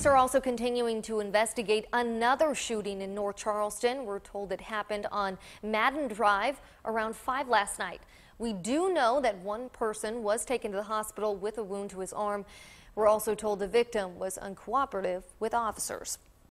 Police are also continuing to investigate another shooting in North Charleston. We're told it happened on Madden Drive around 5 last night. We do know that one person was taken to the hospital with a wound to his arm. We're also told the victim was uncooperative with officers.